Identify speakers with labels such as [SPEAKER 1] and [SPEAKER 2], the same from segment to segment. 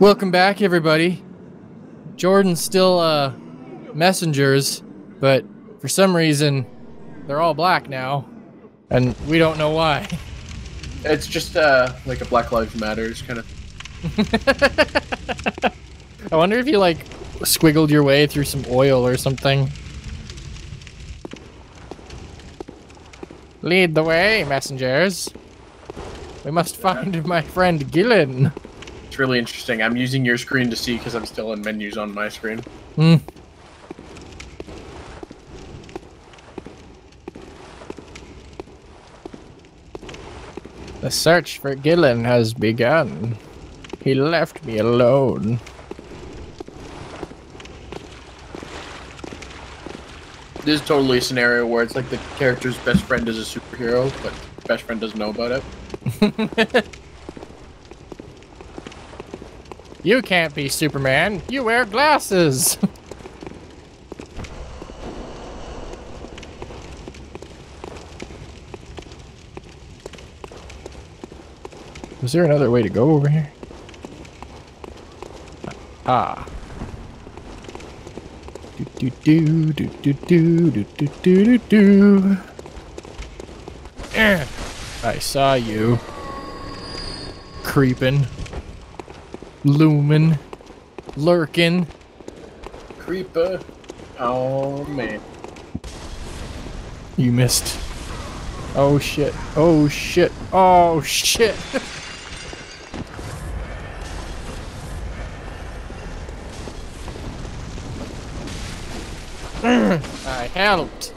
[SPEAKER 1] Welcome back, everybody. Jordan's still uh, messengers, but for some reason, they're all black now, and we don't know why.
[SPEAKER 2] It's just uh like a Black Lives Matters kind of.
[SPEAKER 1] I wonder if you like squiggled your way through some oil or something. Lead the way, messengers. We must find my friend Guilan.
[SPEAKER 2] It's really interesting. I'm using your screen to see because I'm still in menus on my screen.
[SPEAKER 1] Hmm. The search for Guilan has begun. He left me alone.
[SPEAKER 2] This is totally a scenario where it's like the character's best friend is a superhero, but best friend doesn't know about it.
[SPEAKER 1] You can't be Superman. You wear glasses. Was there another way to go over here? Ah. Do do do do do do do do do do. Eh. I saw you. Creeping. Looming. Lurking.
[SPEAKER 2] Creeper. Oh man.
[SPEAKER 1] You missed. Oh shit. Oh shit. Oh shit. I helped.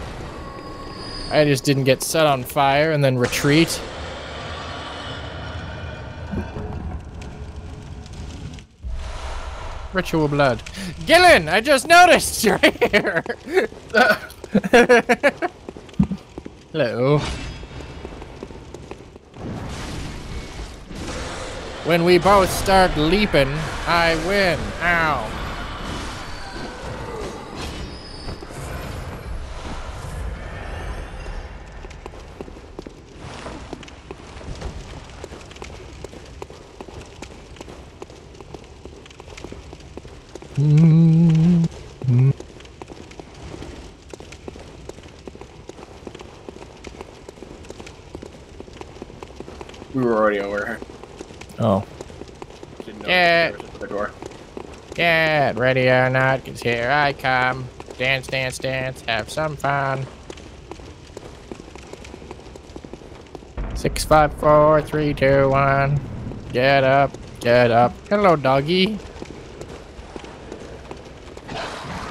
[SPEAKER 1] I just didn't get set on fire and then retreat. Ritual blood. Guilan, I just noticed you're here. Hello. When we both start leaping, I win. Ow.
[SPEAKER 2] We were already over here.
[SPEAKER 1] Oh.
[SPEAKER 2] Didn't know
[SPEAKER 1] Yeah.
[SPEAKER 2] there was another door.
[SPEAKER 1] Get ready or not, cause here I come. Dance, dance, dance, have some fun. Six, five, four, three, two, one. Get up, get up. Hello, doggy.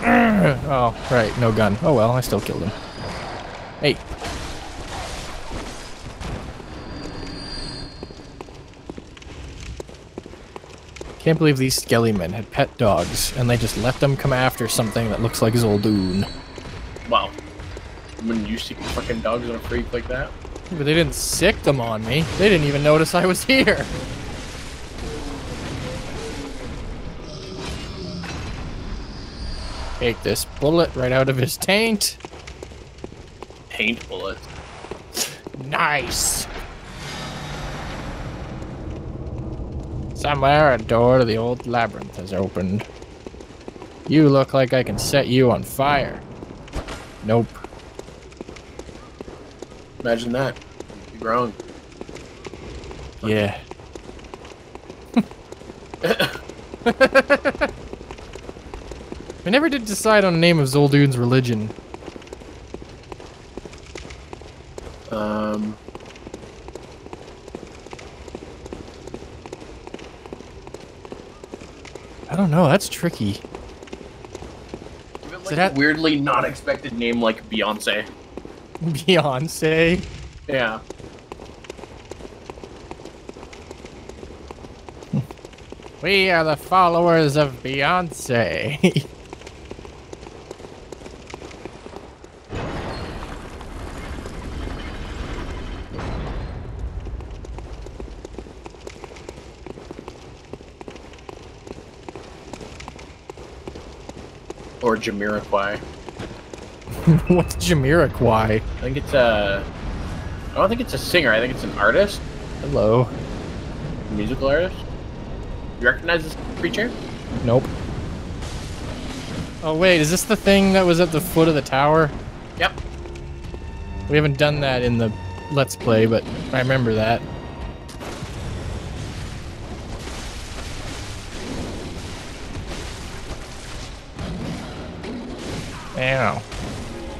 [SPEAKER 1] Oh, right, no gun. Oh well, I still killed him. Hey. Can't believe these skelly men had pet dogs, and they just let them come after something that looks like Zoldoon.
[SPEAKER 2] Wow. When you see fucking dogs on a freak like that.
[SPEAKER 1] But they didn't sick them on me. They didn't even notice I was here. Take this bullet right out of his taint.
[SPEAKER 2] Paint bullet.
[SPEAKER 1] Nice. Somewhere a door to the old labyrinth has opened. You look like I can set you on fire. Nope.
[SPEAKER 2] Imagine that. You'd be grown.
[SPEAKER 1] Yeah. I never did decide on the name of Zoldoon's religion.
[SPEAKER 2] Um.
[SPEAKER 1] I don't know. That's tricky.
[SPEAKER 2] Give it like
[SPEAKER 1] that-
[SPEAKER 2] a weirdly not expected name like Beyonce.
[SPEAKER 1] Beyonce.
[SPEAKER 2] Yeah.
[SPEAKER 1] We are the followers of Beyonce.
[SPEAKER 2] Jamiroquai.
[SPEAKER 1] What's Jamiroquai?
[SPEAKER 2] I think it's a. I don't think it's a singer. I think it's an artist,
[SPEAKER 1] Hello.
[SPEAKER 2] a musical artist. You recognize this creature?
[SPEAKER 1] Nope. Oh wait, is this the thing that was at the foot of the tower?
[SPEAKER 2] Yep.
[SPEAKER 1] We haven't done that in the Let's Play, but I remember that. Ow.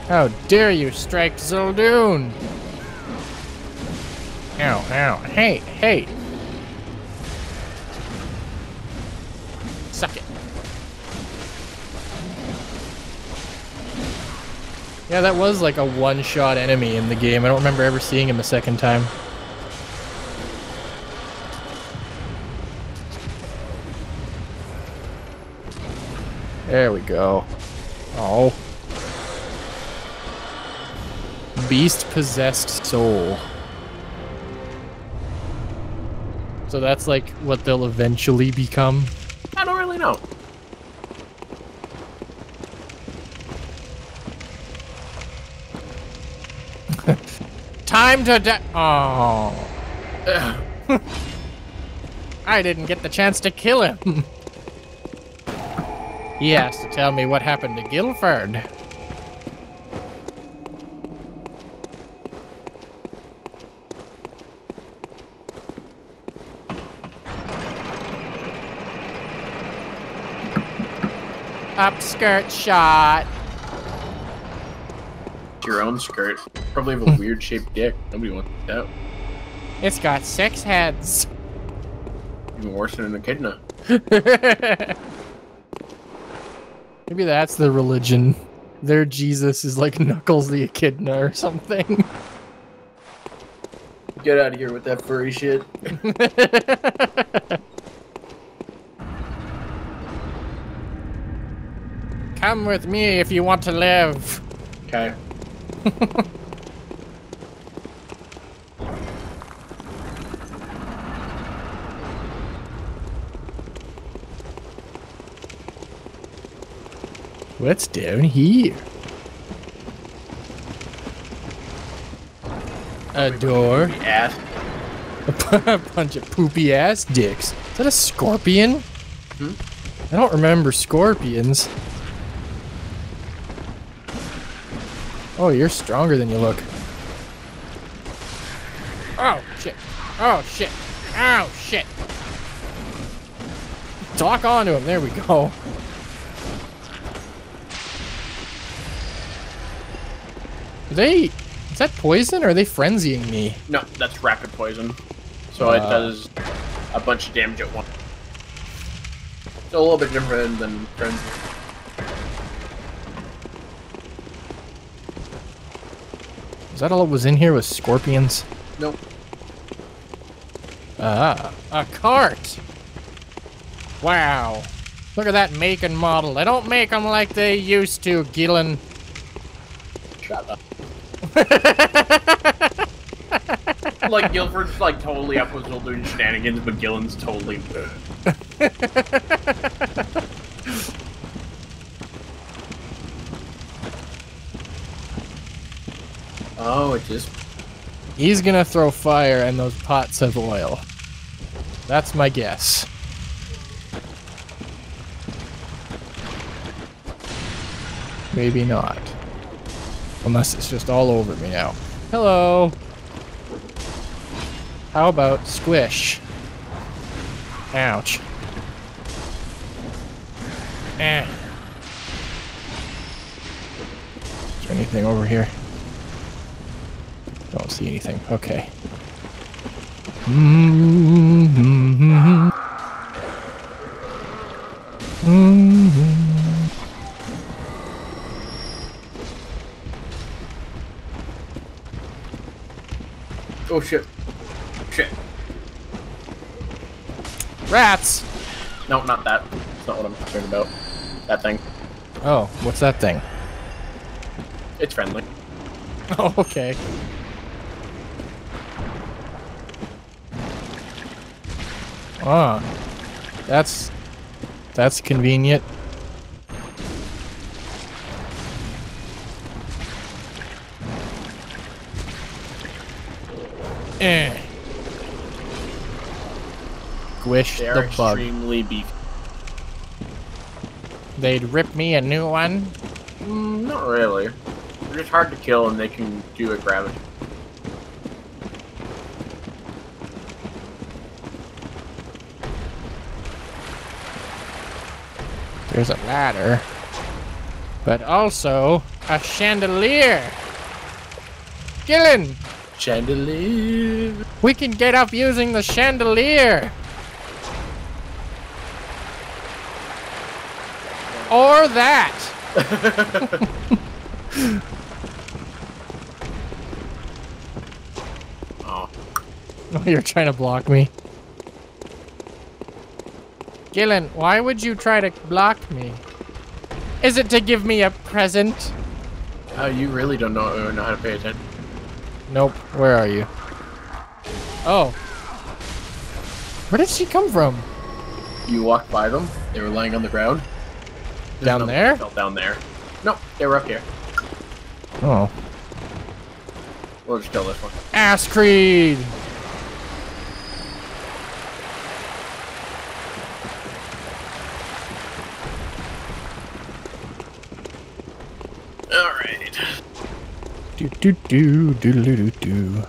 [SPEAKER 1] How dare you strike Zoldoon! Ow, ow. Hey, hey! Suck it. Yeah, that was like a one-shot enemy in the game. I don't remember ever seeing him a second time. There we go. Oh. Beast-possessed soul. So that's like what they'll eventually become.
[SPEAKER 2] I don't really know.
[SPEAKER 1] Time to die. Oh. I didn't get the chance to kill him. he has to tell me what happened to Guilford. Upskirt shot.
[SPEAKER 2] Your own skirt. Probably have a weird shaped dick. Nobody wants that.
[SPEAKER 1] It's got six heads.
[SPEAKER 2] Even worse than an echidna.
[SPEAKER 1] Maybe that's the religion. Their Jesus is like Knuckles the Echidna or something.
[SPEAKER 2] Get out of here with that furry shit.
[SPEAKER 1] Come with me if you want to live.
[SPEAKER 2] Okay.
[SPEAKER 1] What's down here? A door.
[SPEAKER 2] Ass.
[SPEAKER 1] A bunch of poopy ass dicks. Is that a scorpion?
[SPEAKER 2] Hmm?
[SPEAKER 1] I don't remember scorpions. Oh, you're stronger than you look. Oh, shit. Oh, shit. Oh, shit. Talk onto him. There we go. Are they... Is that poison or are they frenzying me?
[SPEAKER 2] No, that's rapid poison. So it
[SPEAKER 1] Uh.
[SPEAKER 2] does a bunch of damage at once. It's a little bit different than frenzy.
[SPEAKER 1] Is that all that was in here was scorpions?
[SPEAKER 2] Nope.
[SPEAKER 1] Ah, a cart! Wow. Look at that make and model. They don't make them like they used to, Guilan.
[SPEAKER 2] Shut up. like Guilford's like totally up with Zoldoon shenanigans, but Guilan's totally. oh, it just
[SPEAKER 1] He's gonna throw fire and those pots of oil. That's my guess. Maybe not. Unless it's just all over me now. Hello. How about squish? Ouch. Eh. Is there anything over here? Don't see anything. Okay.
[SPEAKER 2] Oh shit, shit.
[SPEAKER 1] Rats!
[SPEAKER 2] No, not that. That's not what I'm concerned about. That thing.
[SPEAKER 1] Oh, what's that thing?
[SPEAKER 2] It's friendly.
[SPEAKER 1] Oh, okay. Ah, that's that's convenient. Eh. squish
[SPEAKER 2] They are
[SPEAKER 1] the bug.
[SPEAKER 2] extremely beefy.
[SPEAKER 1] They'd rip me a new one.
[SPEAKER 2] Mm, not really. They're just hard to kill and they can do a gravity.
[SPEAKER 1] There's a ladder. But also a chandelier. Guilan,
[SPEAKER 2] Chandelier.
[SPEAKER 1] we can get up using the chandelier. Or that.
[SPEAKER 2] Oh,
[SPEAKER 1] Oh, you're trying to block me. Guilan, why would you try to block me? Is it to give me a present?
[SPEAKER 2] oh you really don't know, uh, know how to pay attention.
[SPEAKER 1] Nope. Where are you? Oh. Where did she come from?
[SPEAKER 2] You walked by them. They were lying on the ground. There's
[SPEAKER 1] Down there?
[SPEAKER 2] Fell down there. No, they were up here.
[SPEAKER 1] Oh.
[SPEAKER 2] We'll just kill this one.
[SPEAKER 1] Ass Creed!
[SPEAKER 2] All right.
[SPEAKER 1] Do do do do do do do.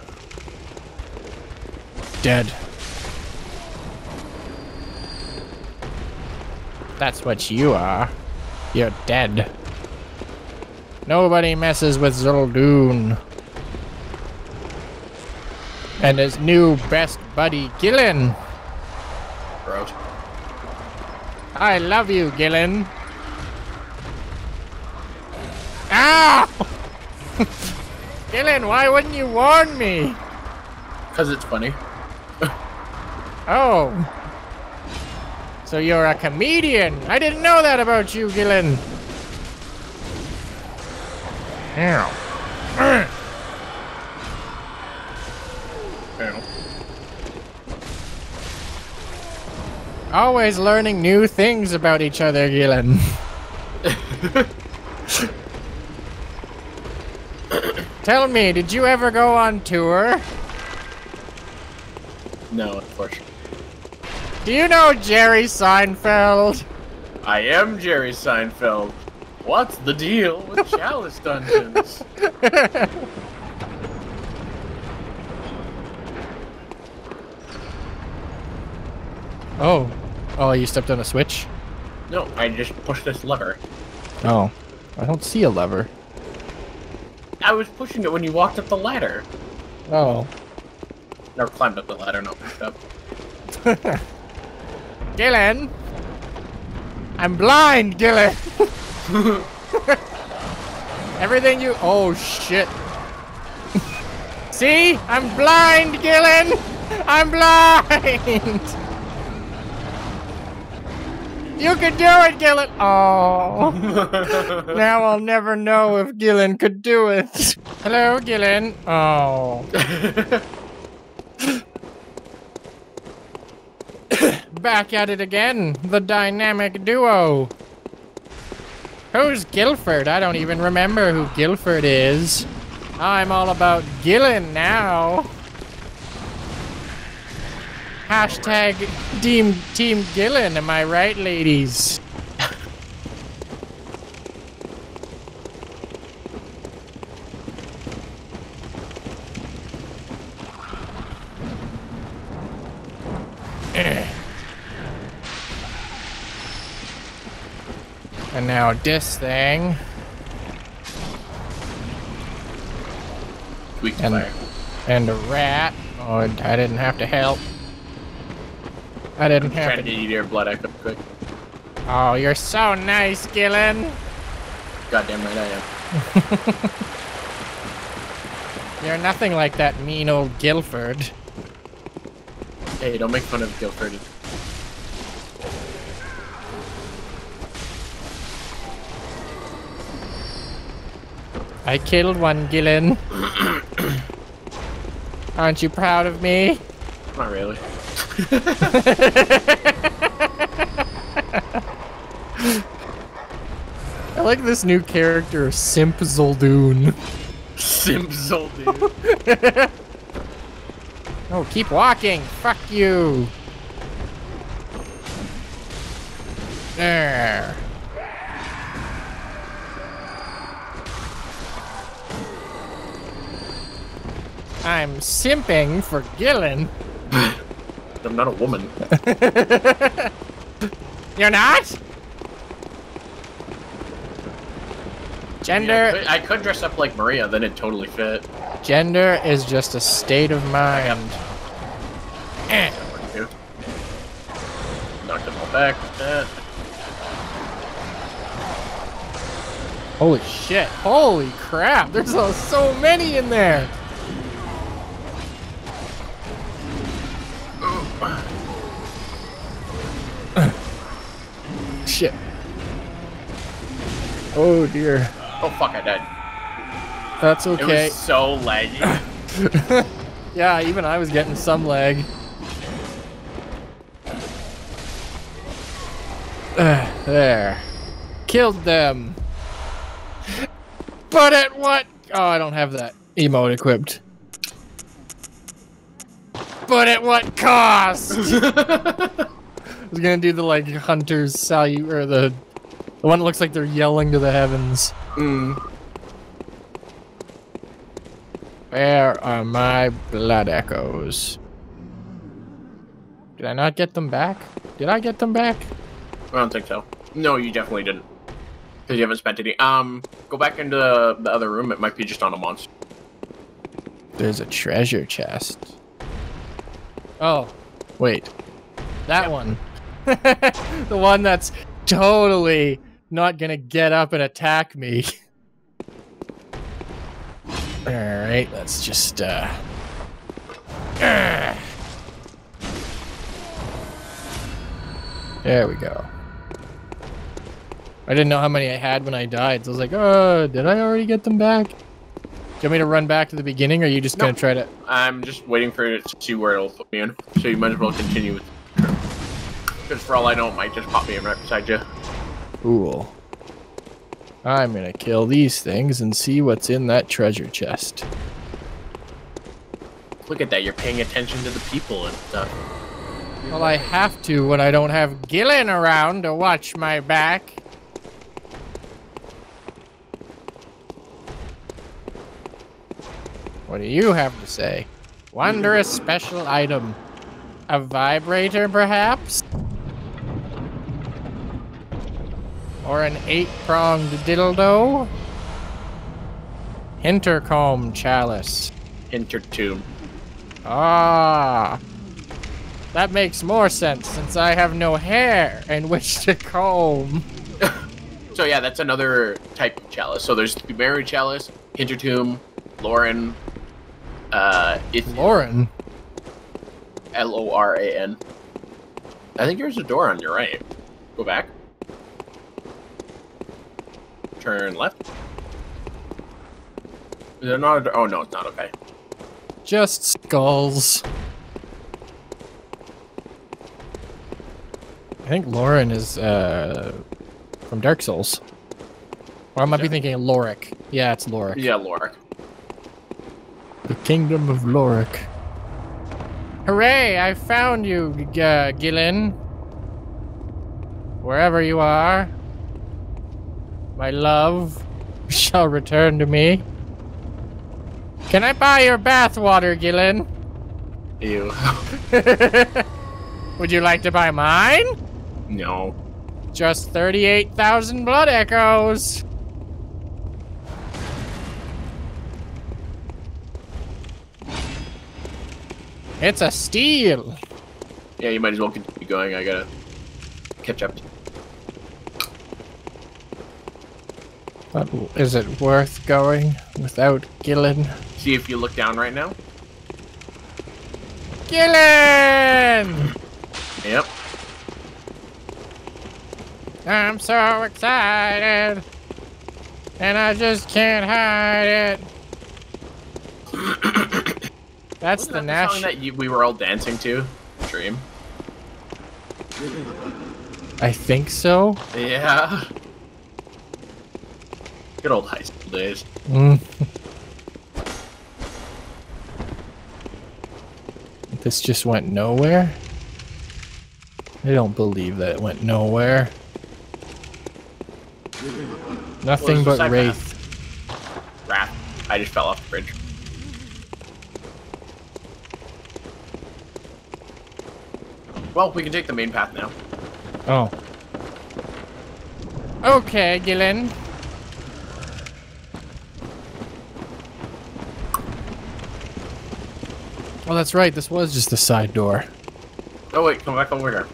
[SPEAKER 1] Dead. That's what you are. You're dead. Nobody messes with Zoldoon. And his new best buddy, Guilan.
[SPEAKER 2] Gross.
[SPEAKER 1] I love you, Guilan. Ow! Guilan, why wouldn't you warn me?
[SPEAKER 2] Because it's funny.
[SPEAKER 1] Oh. So you're a comedian. I didn't know that about you, Guilan. Ow.
[SPEAKER 2] Know.
[SPEAKER 1] Always learning new things about each other, Guilan. Tell me, did you ever go on tour?
[SPEAKER 2] No, unfortunately.
[SPEAKER 1] Do you know Jerry Seinfeld?
[SPEAKER 2] I am Jerry Seinfeld. What's the deal with Chalice Dungeons?
[SPEAKER 1] Oh. Oh, you stepped on a switch?
[SPEAKER 2] No, I just pushed this lever.
[SPEAKER 1] Oh. I don't see a lever.
[SPEAKER 2] I was pushing it when you walked up the ladder.
[SPEAKER 1] Oh.
[SPEAKER 2] Or climbed up the ladder, not pushed up.
[SPEAKER 1] Guilan! I'm blind, Guilan! Everything you. Oh, shit. See? I'm blind, Guilan! I'm blind! You can do it, Guilan! Oh. now I'll never know if Guilan could do it. Hello, Guilan. Oh. Back at it again. The dynamic duo. Who's Guilford? I don't even remember who Guilford is. I'm all about Guilan now. Hashtag Team Team Guilan, am I right, ladies? Eh. And now this thing.
[SPEAKER 2] Weak
[SPEAKER 1] And a rat. Oh, I didn't have to help. I didn't have
[SPEAKER 2] Trying to
[SPEAKER 1] to.
[SPEAKER 2] get your blood out quick.
[SPEAKER 1] Oh, you're so nice, Guilan.
[SPEAKER 2] Goddamn right I am.
[SPEAKER 1] You're nothing like that mean old Guilford.
[SPEAKER 2] Hey, don't make fun of Guilford.
[SPEAKER 1] I killed one, Guilan. Aren't you proud of me?
[SPEAKER 2] Not really.
[SPEAKER 1] I like this new character, Simp Zoldoon.
[SPEAKER 2] Simp dude.
[SPEAKER 1] Oh, keep walking. Fuck you. There. I'm simping for Guilan.
[SPEAKER 2] I'm not a woman.
[SPEAKER 1] You're not? Gender
[SPEAKER 2] I could, I could dress up like Maria, then it'd totally fit.
[SPEAKER 1] gender is just a state of mind. Eh.
[SPEAKER 2] Knock them all back with that.
[SPEAKER 1] Holy shit. Holy crap. There's uh, so many in there. Oh dear.
[SPEAKER 2] Oh fuck, I died.
[SPEAKER 1] That's
[SPEAKER 2] It
[SPEAKER 1] okay.
[SPEAKER 2] was so laggy.
[SPEAKER 1] Yeah, even I was getting some lag. Uh, there. Killed them. But at what? Oh, I don't have that emote equipped. But at what cost? I was gonna do the like hunter's salute or the the one that looks like they're yelling to the heavens.
[SPEAKER 2] mm.
[SPEAKER 1] Where are my blood echoes? Did I not get them back? Did I get them back?
[SPEAKER 2] I don't think so. No, you definitely didn't. Because you haven't spent any. Um, go back into the, the other room. It might be just on a monster.
[SPEAKER 1] There's a treasure chest. Oh, wait. That one. the one that's totally not gonna get up and attack me. Alright, let's just, uh... There we go. I didn't know how many I had when I died, so I was like, oh, did I already get them back? Do you want me to run back to the beginning, or are you just
[SPEAKER 2] No.
[SPEAKER 1] gonna try to...
[SPEAKER 2] I'm just waiting for it to see where it'll put me in. So you might as well continue with. Because for all I know, it might just pop me in right beside you.
[SPEAKER 1] Cool. I'm gonna kill these things and see what's in that treasure chest.
[SPEAKER 2] Look at that. You're paying attention to the people and stuff.
[SPEAKER 1] Well, I have to when I don't have Guilan around to watch my back. What do you have to say? Wondrous special item. A vibrator, perhaps? Or an eight-pronged dildo? Intercomb chalice.
[SPEAKER 2] Intertomb.
[SPEAKER 1] Ah. That makes more sense since I have no hair in which to comb.
[SPEAKER 2] So yeah, that's another type of chalice. So there's the Mary chalice, Hintertomb, Loran, uh, Ith-
[SPEAKER 1] Loran.
[SPEAKER 2] L O R A N. I think there's a door on your right. Go back. Turn left. Is there not a? Oh no, it's not okay.
[SPEAKER 1] Just skulls. I think Loran is uh, from Dark Souls. Or I might be thinking of Lorik. Yeah, it's Lorik.
[SPEAKER 2] Yeah, Lorik.
[SPEAKER 1] The Kingdom of Lorik. Hooray! I found you, G- uh, Guilan. Wherever you are, my love shall return to me. Can I buy your bathwater, Guilan?
[SPEAKER 2] Ew.
[SPEAKER 1] Would you like to buy mine?
[SPEAKER 2] no.
[SPEAKER 1] Just 38,000 blood echoes. It's a steal.
[SPEAKER 2] Yeah, you might as well continue going. I gotta catch up.
[SPEAKER 1] But is it worth going without Guilan?
[SPEAKER 2] See if you look down right now.
[SPEAKER 1] Guilan!
[SPEAKER 2] Yep.
[SPEAKER 1] I'm so excited. And I just can't hide it. That's
[SPEAKER 2] Wasn't
[SPEAKER 1] the
[SPEAKER 2] that
[SPEAKER 1] national.
[SPEAKER 2] that you, we were all dancing to? Dream.
[SPEAKER 1] I think so.
[SPEAKER 2] Yeah. Good old high school days.
[SPEAKER 1] Mm. this just went nowhere? I don't believe that it went nowhere. Nothing
[SPEAKER 2] Well,
[SPEAKER 1] but Wraith.
[SPEAKER 2] Wrath. I just fell off the bridge. Well, we can take the main path now.
[SPEAKER 1] Oh. Okay, Guilan. Oh, that's right. This was just a side door.
[SPEAKER 2] Oh wait, come back over here.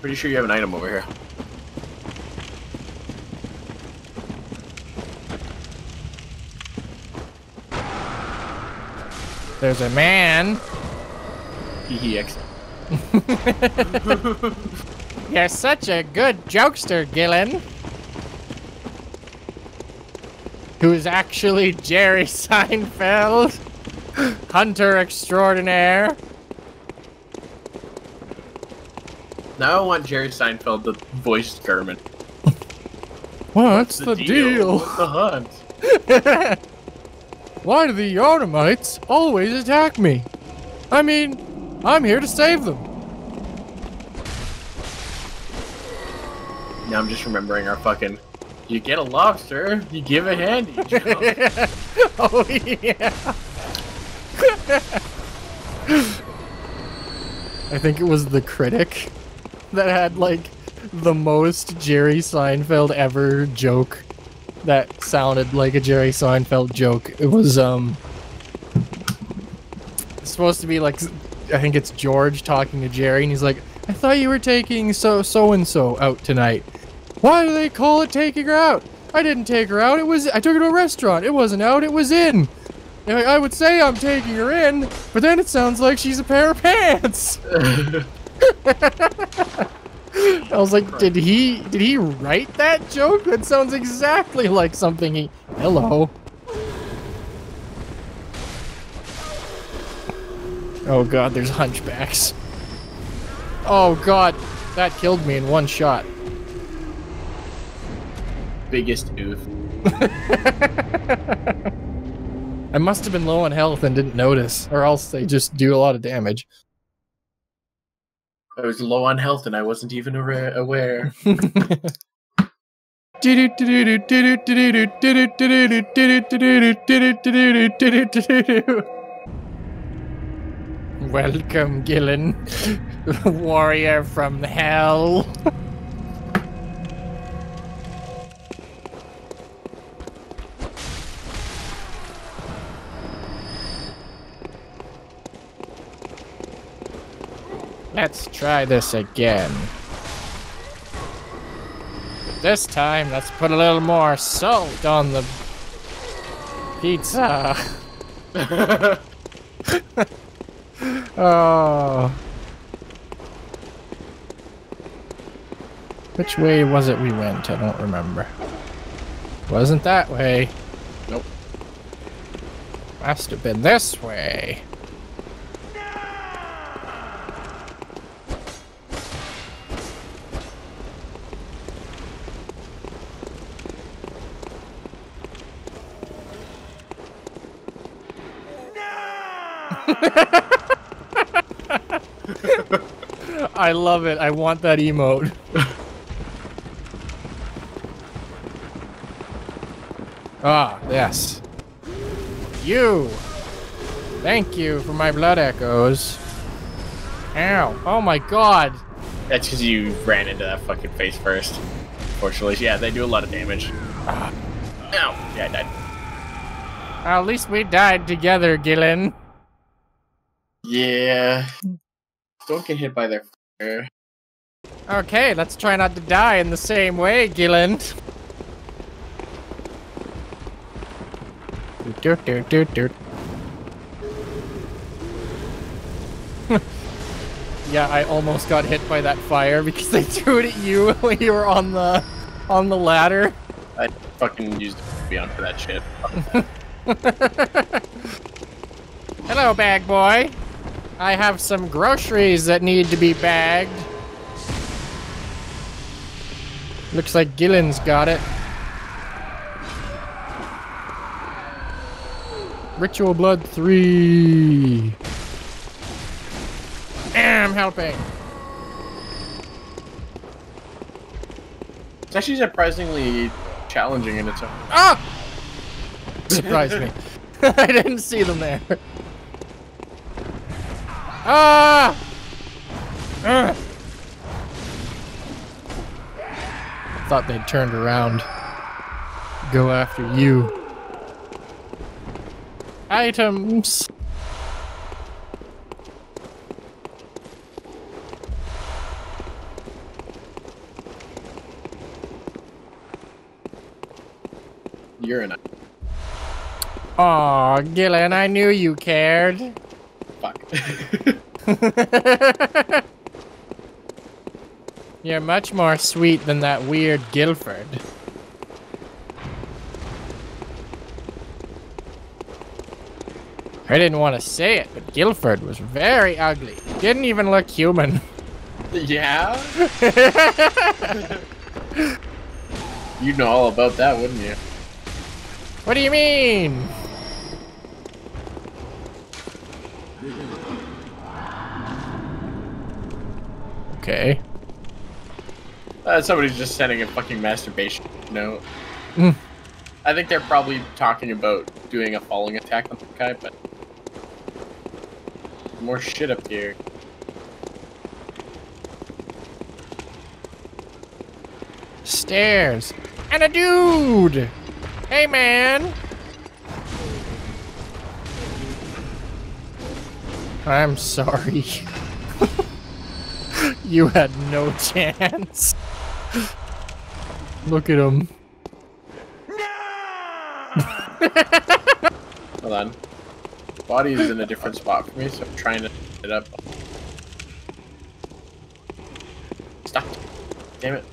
[SPEAKER 2] Pretty sure you have an item over here.
[SPEAKER 1] There's a man.
[SPEAKER 2] Hee
[SPEAKER 1] You're such a good jokester, Guilan. Who's actually Jerry Seinfeld, hunter extraordinaire.
[SPEAKER 2] Now I want Jerry Seinfeld to voice Kermit.
[SPEAKER 1] What's the, deal?
[SPEAKER 2] with the hunt?
[SPEAKER 1] Why do the Yharnamites always attack me? I mean, I'm here to save them.
[SPEAKER 2] Now I'm just remembering our fucking. You get a lobster, you give a handy job.
[SPEAKER 1] oh yeah. I think it was the critic that had like the most Jerry Seinfeld ever joke that sounded like a Jerry Seinfeld joke. It was um supposed to be like I think it's George talking to Jerry and he's like, "I thought you were taking so so and so out tonight." Why do they call it taking her out? I didn't take her out. It was I took her to a restaurant. It wasn't out. It was in. I would say I'm taking her in, but then it sounds like she's a pair of pants. I was like, did he did he write that joke? That sounds exactly like something he. Hello. Oh god, there's hunchbacks. Oh god, that killed me in one shot.
[SPEAKER 2] Biggest oof.
[SPEAKER 1] I must have been low on health and didn't notice, or else they just do a lot of damage.
[SPEAKER 2] I was low on health and I wasn't even aware. aware.
[SPEAKER 1] Welcome, Guilan, warrior from hell. Let's try this again. This time, let's put a little more salt on the pizza. oh. Which way was it we went? I don't remember. Wasn't that way.
[SPEAKER 2] Nope.
[SPEAKER 1] Must have been this way. I love it. I want that emote. ah, yes. You! Thank you for my blood echoes. Ow. Oh my god.
[SPEAKER 2] That's because you ran into that fucking face first. Fortunately, yeah, they do a lot of damage. Ow. Yeah, I died.
[SPEAKER 1] At least we died together, Guilan.
[SPEAKER 2] Yeah. Don't get hit by their fire. Eh.
[SPEAKER 1] Okay, let's try not to die in the same way, Guilan. Doot, doot, doot, doot. yeah, I almost got hit by that fire because they threw it at you when you were on the on the ladder.
[SPEAKER 2] I fucking used Beyond for that shit.
[SPEAKER 1] Hello, bag boy. I have some groceries that need to be bagged. Looks like Guilan's got it. Ritual Blood 3. I'm helping.
[SPEAKER 2] It's actually surprisingly challenging in its own.
[SPEAKER 1] Ah! Surprised me. I didn't see them there. Ah! Ugh. Thought they'd turned around. Go after you. Items.
[SPEAKER 2] You're in it.
[SPEAKER 1] Aw, Guilan, I knew you cared.
[SPEAKER 2] Fuck.
[SPEAKER 1] You're much more sweet than that weird Guilford. I didn't want to say it, but Guilford was very ugly. Didn't even look human.
[SPEAKER 2] yeah? You'd know all about that, wouldn't you?
[SPEAKER 1] What do you mean? Okay.
[SPEAKER 2] Uh, somebody's just sending a fucking masturbation note.
[SPEAKER 1] Mm.
[SPEAKER 2] I think they're probably talking about doing a falling attack on the guy, but more shit up here.
[SPEAKER 1] Stairs. And a dude! Hey, man! I'm sorry. you had no chance. Look at him. No!
[SPEAKER 2] Hold on. Body is in a different spot for me, so I'm trying to it up. Stop. Damn it.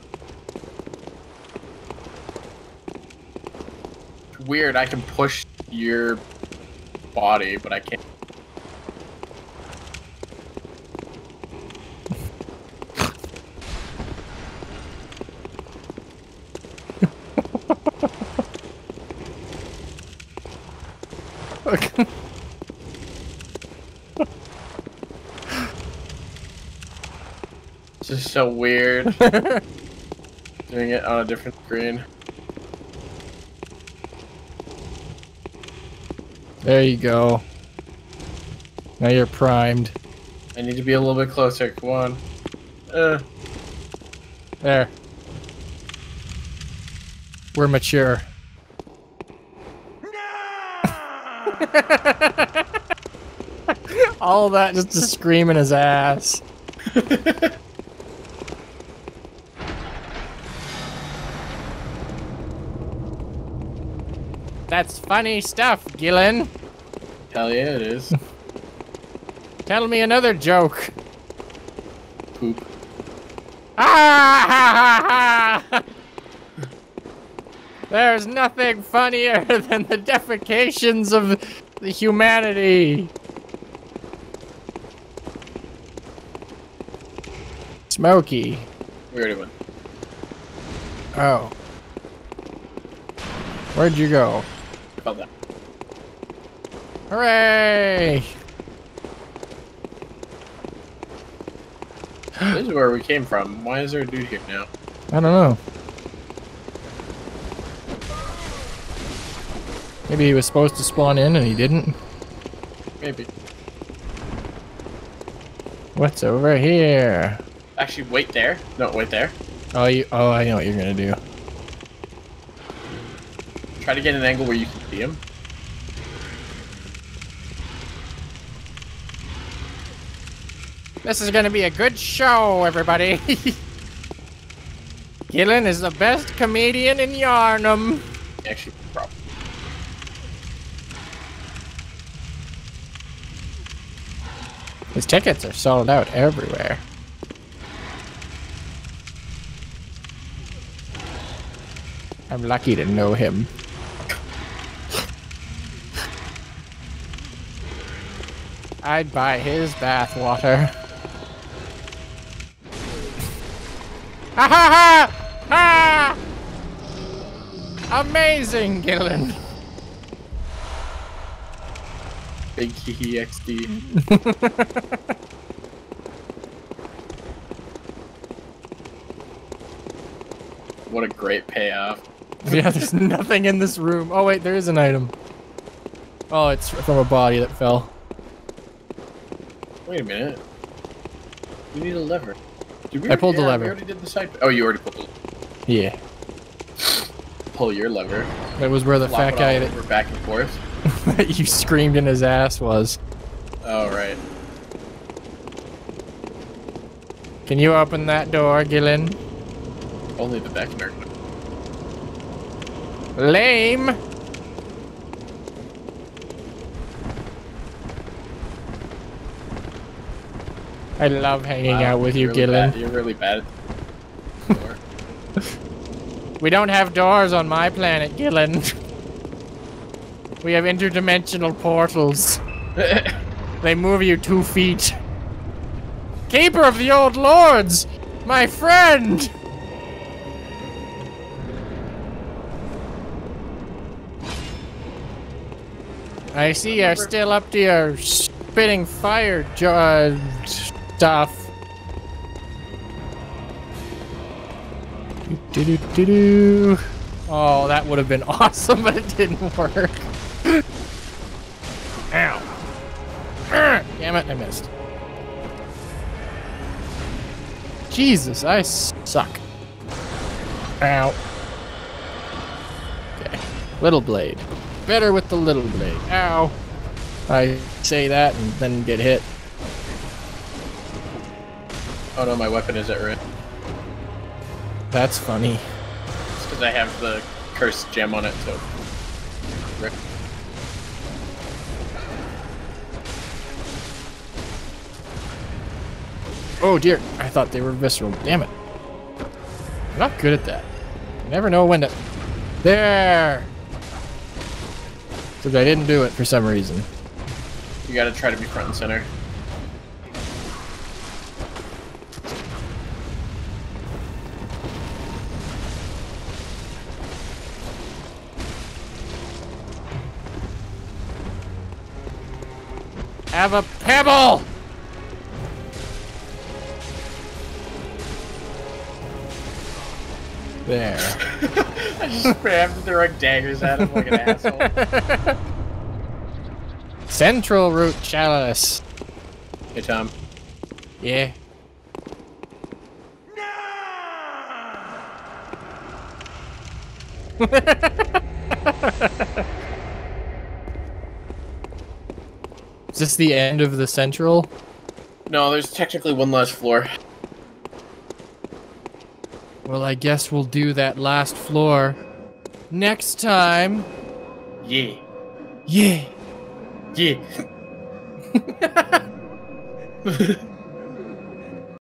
[SPEAKER 2] It's weird, I can push your body, but I can't. Just so weird. Doing it on a different screen.
[SPEAKER 1] there you go. Now you're primed.
[SPEAKER 2] I need to be a little bit closer. Come on. Uh,
[SPEAKER 1] There. We're mature. All that just to scream in his ass. That's funny stuff, Guilan.
[SPEAKER 2] hell yeah, it is.
[SPEAKER 1] Tell me another joke.
[SPEAKER 2] Poop.
[SPEAKER 1] Ah ha ha ha! There's nothing funnier than the defecations of the humanity. Smokey.
[SPEAKER 2] Weird one.
[SPEAKER 1] Oh. Where'd you go?
[SPEAKER 2] Felt that.
[SPEAKER 1] Hooray!
[SPEAKER 2] This is where we came from. Why is there a dude here now?
[SPEAKER 1] I don't know. Maybe he was supposed to spawn in and he didn't.
[SPEAKER 2] Maybe.
[SPEAKER 1] What's over here?
[SPEAKER 2] Actually, wait there. No, wait there.
[SPEAKER 1] Oh, you. Oh, I know what you're gonna do.
[SPEAKER 2] Try to get an angle where you can see him.
[SPEAKER 1] This is gonna be a good show, everybody. Guilan is the best comedian in Yharnam.
[SPEAKER 2] Actually, probably.
[SPEAKER 1] His tickets are sold out everywhere. I'm lucky to know him. I'd buy his bathwater. Ha ha ha! Ha! Amazing, Guilan.
[SPEAKER 2] Big Kiki XD. What a great payoff.
[SPEAKER 1] yeah, there's nothing in this room. Oh wait, there is an item. Oh, it's from a body that fell.
[SPEAKER 2] Wait a minute. We need a lever. Did we
[SPEAKER 1] I pulled the lever.
[SPEAKER 2] We already did the side. Oh, you already pulled the
[SPEAKER 1] Yeah.
[SPEAKER 2] pull your lever.
[SPEAKER 1] That was where the
[SPEAKER 2] Flop
[SPEAKER 1] fat guy that,
[SPEAKER 2] back and forth.
[SPEAKER 1] that you screamed in his ass was.
[SPEAKER 2] Oh right.
[SPEAKER 1] Can you open that door, Guilan?
[SPEAKER 2] Only the Vector.
[SPEAKER 1] Lame! I love hanging
[SPEAKER 2] Wow,
[SPEAKER 1] out with you,
[SPEAKER 2] really
[SPEAKER 1] Guilan.
[SPEAKER 2] bad- You're really bad at the door.
[SPEAKER 1] We don't have doors on my planet, Guilan. we have interdimensional portals. They move you two feet. Keeper of the Old Lords! My friend! I see you're still up to your spitting fire uh, jo- uh, stuff. Do-do-do-do. Oh, that would have been awesome, but it didn't work. Ow. Damn it, I missed. Jesus, I suck. Ow. Okay. Little blade. Better with the little blade. Ow. I say that and then get hit.
[SPEAKER 2] Oh no, my weapon is at risk.
[SPEAKER 1] That's funny.
[SPEAKER 2] It's because I have the cursed gem on it, so. Rip.
[SPEAKER 1] Oh dear, I thought they were visceral. Damn it. I'm not good at that. I never know when to... There! Except I didn't do it for some reason.
[SPEAKER 2] You gotta try to be front and center.
[SPEAKER 1] Have a pebble! There.
[SPEAKER 2] I just spammed throwing daggers at him like an asshole.
[SPEAKER 1] Central root chalice.
[SPEAKER 2] Hey Tom,
[SPEAKER 1] Yeah. Is the end of the central?
[SPEAKER 2] no, there's technically one last floor.
[SPEAKER 1] Well, I guess we'll do that last floor next time.
[SPEAKER 2] Yeah,
[SPEAKER 1] Yeah.
[SPEAKER 2] yeah.